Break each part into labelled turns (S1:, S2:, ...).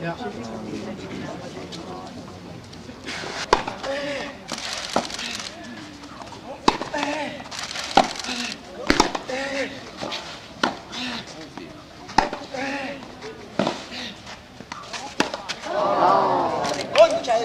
S1: Oh. Ja.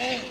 S2: Hey!